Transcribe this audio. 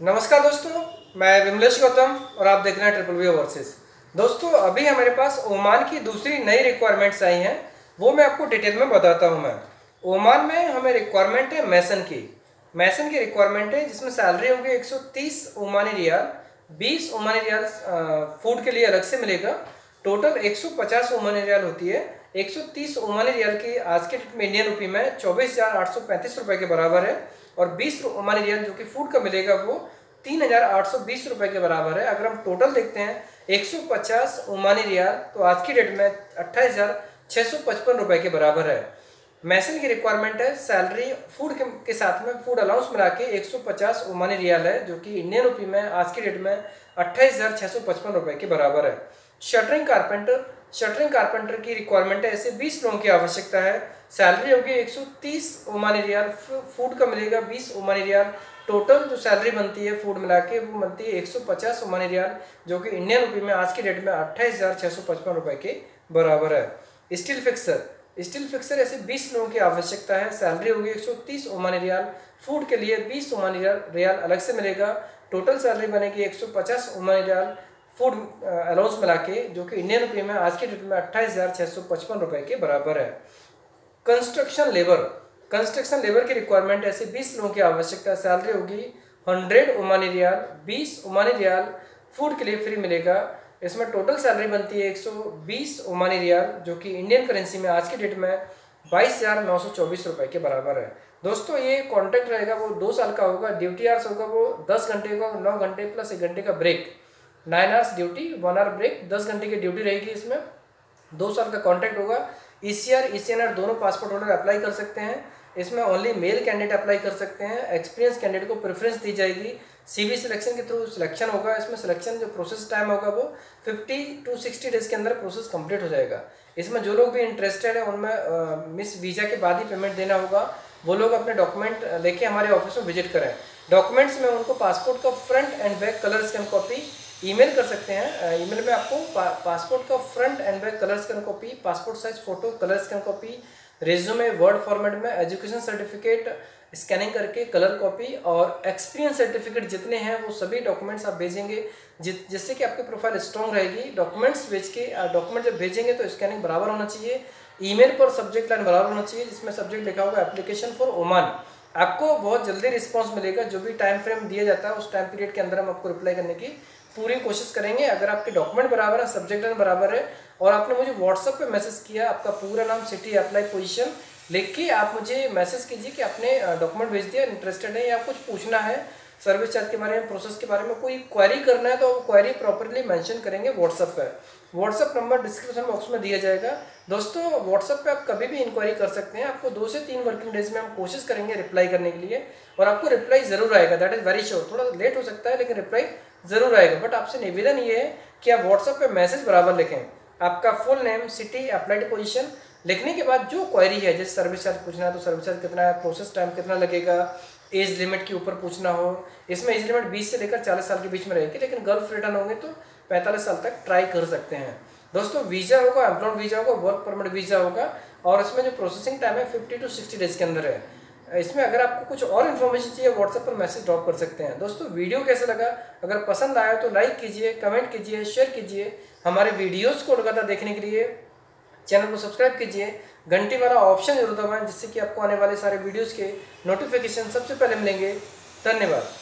नमस्कार दोस्तों, मैं विमलेश गौतम और आप देख रहे हैं ट्रिपल वी ओवरसीज दोस्तों, अभी हमारे पास ओमान की दूसरी नई रिक्वायरमेंट्स आई हैं, वो मैं आपको डिटेल में बताता हूँ मैं। ओमान में हमें रिक्वायरमेंट है मैसन की। मैसन की रिक्वायरमेंट है जिसमें सैलरी होगी 130 Omani rial 20 Omani rial food के लिए अलग से मिलेगा। टोटल 150 ओमानी रियाल होती है। 130 ओमानी रियाल की आज के डेट में इंडियन रुपी में चौबीस रुपये के बराबर है। और 20 ओमानी रियाल जो कि फ़ूड का मिलेगा वो तीन हज़ार आठ सौ बीस रुपये के बराबर है। अगर हम टोटल देखते हैं 150 ओमानी रियाल तो आज की डेट में अट्ठाईस हज़ार छः सौ पचपन रुपये के बराबर है। मैसन की रिक्वायरमेंट है सैलरी फ़ूड के, के साथ में फ़ूड अलाउंस मिला के 150 ओमानी रियाल है जो कि इंडियन रुपी में आज की डेट में अट्ठाईस हज़ार छः सौ पचपन रुपये के बराबर है। शटरिंग कारपेंटर शटरिंग कारपेंटर की रिक्वायरमेंट है। ऐसे 20 लोगों की आवश्यकता है। सैलरी होगी 130 ओमानी रियाल फ़ूड का मिलेगा 20 ओमानी रियाल टोटल जो सैलरी बनती है फ़ूड मिला के वो बनती है 150 ओमानी रियाल जो कि इंडियन रुपये में आज की डेट में अट्ठाईस हज़ार छः सौ पचपन रुपये के बराबर है। स्टील फिक्सर स्टील फिक्सर ऐसे 20 लोगों की आवश्यकता है। सैलरी होगी 130 ओमानी रियाल फ़ूड के लिए 20 ओमानी रियाल अलग से मिलेगा। टोटल सैलरी बनेगी 150 ओमानी रियाल फ़ूड अलाउंस मिला के, जो कि इंडियन रुपये में, आज के डेट में अट्ठाईस हज़ार छः सौ पचपन के बराबर है। कंस्ट्रक्शन लेबर कंस्ट्रक्शन लेबर की रिक्वायरमेंट ऐसे बीस लोगों की आवश्यकता सैलरी होगी हंड्रेड ओमानी रियाल बीस ओमानी रियाल फ़ूड के लिए फ्री मिलेगा। इसमें टोटल सैलरी बनती है एक सौ बीस ओमानी रियाल जो कि इंडियन करेंसी में आज के डेट में बाईस हज़ार नौ सौ चौबीस रुपये के बराबर है। दोस्तों, ये कॉन्ट्रैक्ट रहेगा, वो दो साल का होगा ड्यूटी आर्स होगा वो दस घंटे का नौ घंटे प्लस एक घंटे का break nine hours duty one hour break दस घंटे की ड्यूटी रहेगी इसमें। दो साल का कॉन्ट्रैक्ट होगा। E C R E C N R दोनों पासपोर्ट होल्डर अप्लाई कर सकते हैं। इसमें ओनली मेल कैंडिडेट अप्लाई कर सकते हैं। एक्सपीरियंस कैंडिडेट को प्रेफरेंस दी जाएगी। सीवी सिलेक्शन के थ्रू सिलेक्शन होगा। इसमें सिलेक्शन जो प्रोसेस टाइम होगा वो 50 टू 60 डेज़ के अंदर प्रोसेस कंप्लीट हो जाएगा। इसमें जो लोग भी इंटरेस्टेड है, उनमें मिस वीज़ा के बाद ही पेमेंट देना होगा। वो लोग अपने डॉक्यूमेंट लेके हमारे ऑफ़िस में विज़िट करें। डॉक्यूमेंट्स में उनको पासपोर्ट का front and back colour scan copy email कर सकते हैं। ईमेल में आपको पा, पासपोर्ट का front and back colour scan copy passport size photo colour scan copy resume word format में एजुकेशन सर्टिफिकेट स्कैनिंग करके कलर कॉपी और एक्सपीरियंस सर्टिफिकेट जितने हैं वो सभी डॉक्यूमेंट्स आप भेजेंगे। जिससे कि आपकी प्रोफ़ाइल स्ट्रॉन्ग रहेगी। डॉक्यूमेंट्स भेज के डॉक्यूमेंट जब भेजेंगे तो स्कैनिंग बराबर होना चाहिए। ईमेल पर सब्जेक्ट लाइन बराबर होना चाहिए जिसमें सब्जेक्ट लिखा होगा एप्लीकेशन फॉर ओमान। आपको बहुत जल्दी रिस्पॉन्स मिलेगा। जो भी टाइम फ्रेम दिया जाता है उस टाइम पीरियड के अंदर हम आपको रिप्लाई करने की पूरी कोशिश करेंगे। अगर आपके डॉक्यूमेंट बराबर है सब्जेक्ट लाइन बराबर है, और आपने मुझे व्हाट्सअप पे मैसेज किया, आपका पूरा नाम सिटी अप्लाई पोजीशन लिख के आप मुझे मैसेज कीजिए कि आपने डॉक्यूमेंट भेज दिया इंटरेस्टेड है या कुछ पूछना है सर्विस चार्ज के बारे में प्रोसेस के बारे में कोई क्वेरी करना है तो क्वेरी प्रॉपरली मेंशन करेंगे व्हाट्सअप पर व्हाट्सअप नंबर डिस्क्रिप्शन बॉक्स में दिया जाएगा। दोस्तों व्हाट्सअप पे आप कभी भी इंक्वायरी कर सकते हैं। आपको दो से तीन वर्किंग डेज़ में हम कोशिश करेंगे रिप्लाई करने के लिए और आपको रिप्लाई ज़रूर आएगा। दैट इज़ वेरी श्योर थोड़ा लेट हो सकता है, लेकिन रिप्लाई ज़रूर आएगा। बट आपसे निवेदन ये है कि आप व्हाट्सअप पर मैसेज बराबर लिखें। आपका full name city applied position लिखने के बाद जो क्वेरी है, जैसे सर्विस चार्ज पूछना है तो सर्विस चार्ज कितना है प्रोसेस टाइम कितना लगेगा एज लिमिट के ऊपर पूछना हो। इसमें एज लिमिट 20 से लेकर 40 साल के बीच में रहेगी, लेकिन गल्फ रिटर्न होंगे तो 45 साल तक ट्राई कर सकते हैं। दोस्तों, वीज़ा होगा एम्प्लॉयड वीज़ा होगा वर्क परमिट वीज़ा होगा, और इसमें जो प्रोसेसिंग टाइम है फिफ्टी टू सिक्सटी डेज़ के अंदर है। इसमें अगर आपको कुछ और इन्फॉर्मेशन चाहिए व्हाट्सएप पर मैसेज ड्रॉप कर सकते हैं। दोस्तों वीडियो कैसा लगा? अगर पसंद आया तो लाइक कीजिए कमेंट कीजिए शेयर कीजिए हमारे वीडियोज़ को लगातार देखने के लिए। चैनल को सब्सक्राइब कीजिए, घंटी वाला ऑप्शन ज़रूर दबाएँ, जिससे कि आपको आने वाले सारे वीडियोस के नोटिफिकेशन सबसे पहले मिलेंगे। धन्यवाद।